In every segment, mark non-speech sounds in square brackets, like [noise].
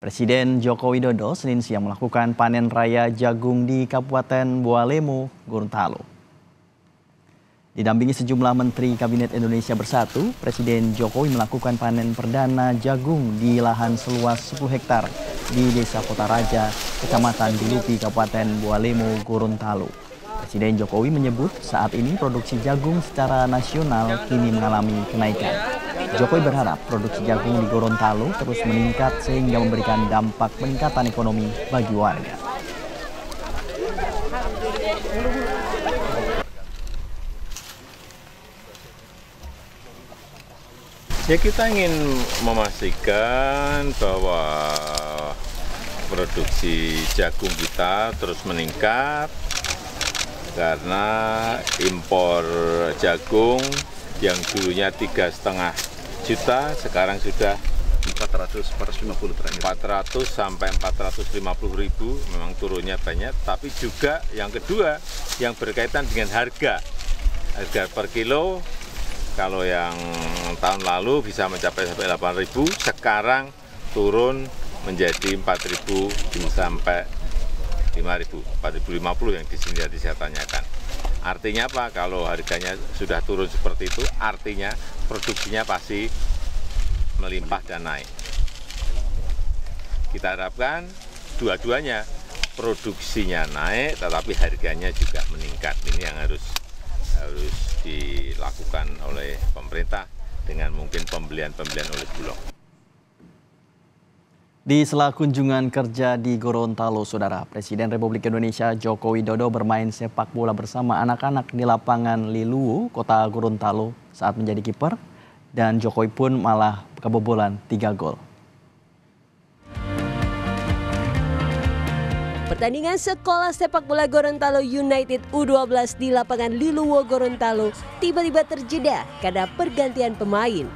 Presiden Joko Widodo Senin siang melakukan panen raya jagung di Kabupaten Bualemo, Gorontalo. Didampingi sejumlah Menteri Kabinet Indonesia Bersatu, Presiden Jokowi melakukan panen perdana jagung di lahan seluas 10 hektar di Desa Kota Raja, Kecamatan Dilupi, Kabupaten Bualemo, Gorontalo. Presiden Jokowi menyebut saat ini produksi jagung secara nasional kini mengalami kenaikan. Jokowi berharap produksi jagung di Gorontalo terus meningkat sehingga memberikan dampak peningkatan ekonomi bagi warga. Ya kita ingin memastikan bahwa produksi jagung kita terus meningkat karena impor jagung yang dulunya tiga setengah juta sekarang sudah 400 450 terakhir. 400 sampai 450 ribu memang turunnya banyak. Tapi juga yang kedua yang berkaitan dengan harga. Harga per kilo kalau yang tahun lalu bisa mencapai sampai 8 ribu sekarang turun menjadi 4 ribu sampai 5 ribu 4 ribu 50 yang di sini tadi saya tanyakan Artinya apa? Kalau harganya sudah turun seperti itu, artinya produksinya pasti melimpah dan naik. Kita harapkan dua-duanya produksinya naik, tetapi harganya juga meningkat. Ini yang harus harus dilakukan oleh pemerintah dengan mungkin pembelian-pembelian oleh Bulog. Di sela kunjungan kerja di Gorontalo, Saudara, Presiden Republik Indonesia Joko Widodo bermain sepak bola bersama anak-anak di lapangan Liluwu, kota Gorontalo saat menjadi kiper, dan Jokowi pun malah kebobolan 3 gol. Pertandingan sekolah sepak bola Gorontalo United U12 di lapangan Liluwo Gorontalo tiba-tiba terjeda karena pergantian pemain.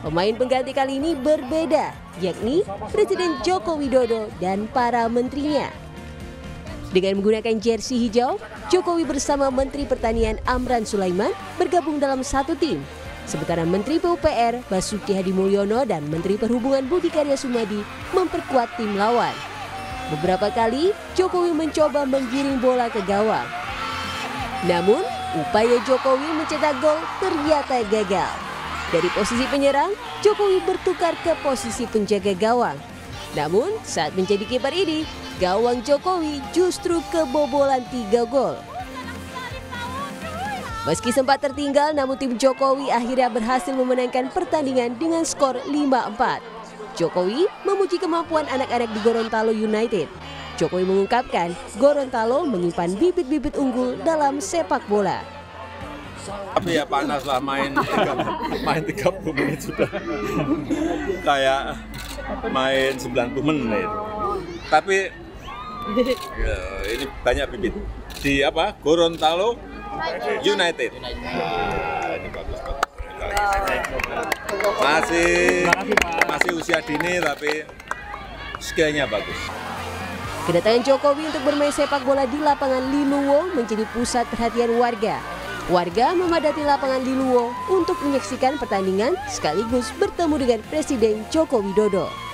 Pemain pengganti kali ini berbeda, yakni Presiden Joko Widodo dan para menterinya. Dengan menggunakan jersey hijau, Jokowi bersama Menteri Pertanian Amran Sulaiman bergabung dalam satu tim. Sementara Menteri PUPR Basuki Hadi Mulyono dan Menteri Perhubungan Budi Karya Sumadi memperkuat tim lawan. Beberapa kali Jokowi mencoba menggiring bola ke gawang. Namun, upaya Jokowi mencetak gol ternyata gagal. Dari posisi penyerang, Jokowi bertukar ke posisi penjaga gawang. Namun saat menjadi kiper ini, gawang Jokowi justru kebobolan tiga gol. Meski sempat tertinggal, namun tim Jokowi akhirnya berhasil memenangkan pertandingan dengan skor 5-4. Jokowi memuji kemampuan anak-anak di Gorontalo United. Jokowi mengungkapkan Gorontalo menyimpan bibit-bibit unggul dalam sepak bola. Tapi ya panas lah main [laughs] main 30 menit sudah kayak main 90 menit. Tapi ya, ini banyak bibit di apa Gorontalo United. Nah, ini bagus bagus. Masih masih usia dini tapi skillnya bagus. Kedatangan Jokowi untuk bermain sepak bola di lapangan Liluwo menjadi pusat perhatian warga. Warga memadati lapangan di Luwo untuk menyaksikan pertandingan sekaligus bertemu dengan Presiden Joko Widodo.